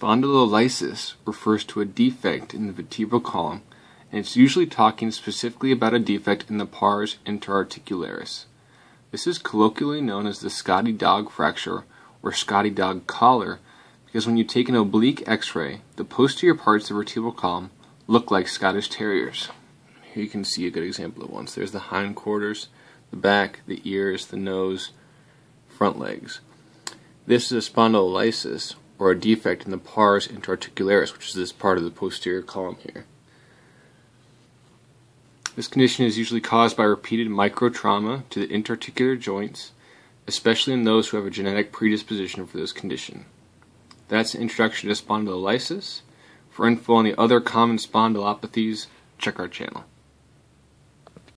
Spondylolysis refers to a defect in the vertebral column, and it's usually talking specifically about a defect in the pars interarticularis. This is colloquially known as the Scotty dog fracture or Scotty dog collar because when you take an oblique x-ray, the posterior parts of the vertebral column look like Scottish terriers. Here you can see a good example of one. There's the hindquarters, the back, the ears, the nose, front legs. This is a spondylolysis, or a defect in the pars interarticularis, which is this part of the posterior column here. This condition is usually caused by repeated microtrauma to the interarticular joints, especially in those who have a genetic predisposition for this condition. That's an introduction to spondylolysis. For info on the other common spondylopathies, check our channel.